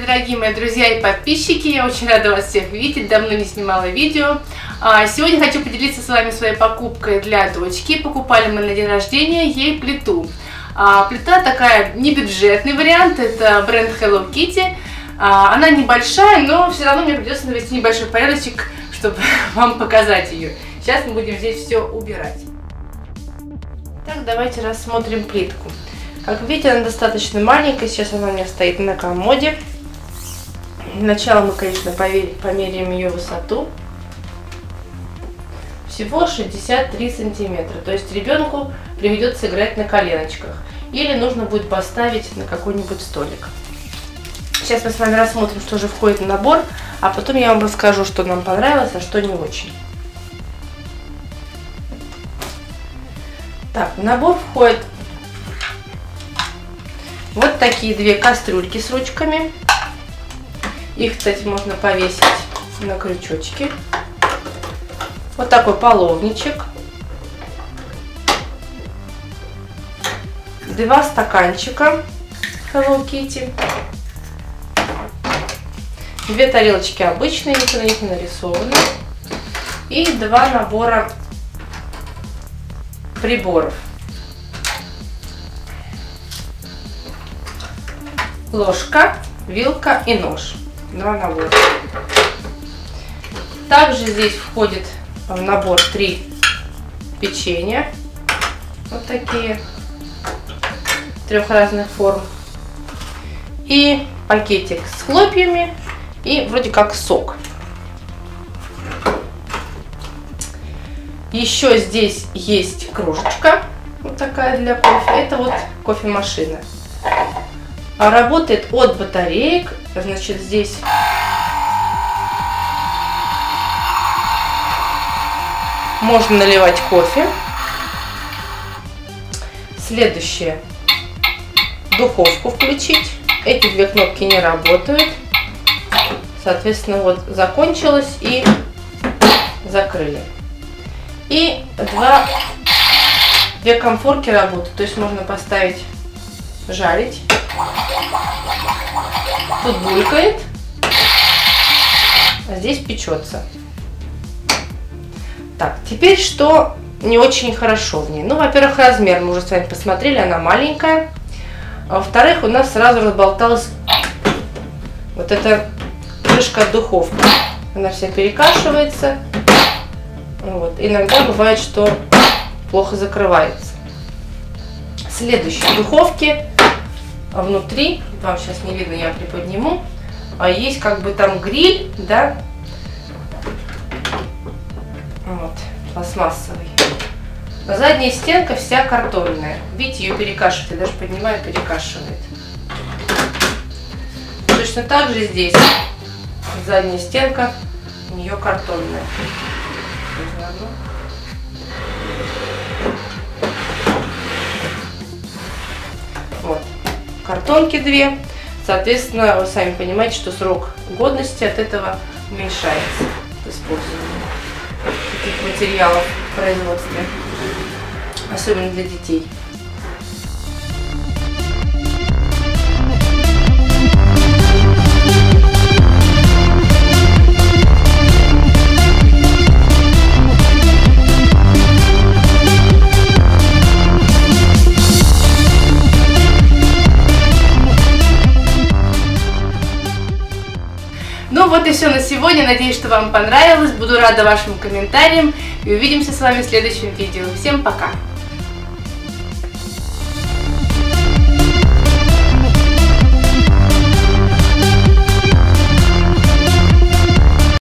дорогие мои друзья и подписчики! Я очень рада вас всех видеть, давно не снимала видео. А, сегодня хочу поделиться с вами своей покупкой для дочки. Покупали мы на день рождения ей плиту. А, плита такая не бюджетный вариант, это бренд Hello Kitty. А, она небольшая, но все равно мне придется навести небольшой порядочек, чтобы вам показать ее. Сейчас мы будем здесь все убирать. Так, давайте рассмотрим плитку. Как видите, она достаточно маленькая, сейчас она у меня стоит на комоде. Сначала мы, конечно, померяем ее высоту. Всего 63 сантиметра, то есть ребенку приведется играть на коленочках. Или нужно будет поставить на какой-нибудь столик. Сейчас мы с вами рассмотрим, что же входит в набор, а потом я вам расскажу, что нам понравилось, а что не очень. Так, в набор входит вот такие две кастрюльки с ручками. Их, кстати, можно повесить на крючочки. Вот такой половничек. Два стаканчика Hello Kitty. Две тарелочки обычные, ничего на них не нарисовано. И два набора приборов. ложка, вилка и нож. Два набора. Также здесь входит в набор три печенья. Вот такие. Трех разных форм. И пакетик с хлопьями. И вроде как сок. Еще здесь есть кружечка. Вот такая для кофе. Это вот кофемашина. А работает от батареек. Значит, здесь можно наливать кофе. Следующее. Духовку включить. Эти две кнопки не работают. Соответственно, вот закончилось и закрыли. И два, две комфорки работают. То есть можно поставить жарить. Тут булькает, а здесь печется. Так, теперь что не очень хорошо в ней? Ну, во-первых, размер мы уже с вами посмотрели, она маленькая. А во-вторых, у нас сразу разболталась вот эта крышка от духовки. Она вся перекашивается. Вот. Иногда бывает, что плохо закрывается. Следующие духовки внутри, вам сейчас не видно, я приподниму, а есть как бы там гриль, да, вот, пластмассовый. Задняя стенка вся картонная. Видите, ее перекашивает, я даже поднимаю, перекашивает. Точно так же здесь задняя стенка, у нее картонная. Картонки две. Соответственно, вы сами понимаете, что срок годности от этого уменьшается от использования таких материалов в производстве, особенно для детей. Ну вот и все на сегодня. Надеюсь, что вам понравилось. Буду рада вашим комментариям. И увидимся с вами в следующем видео. Всем пока!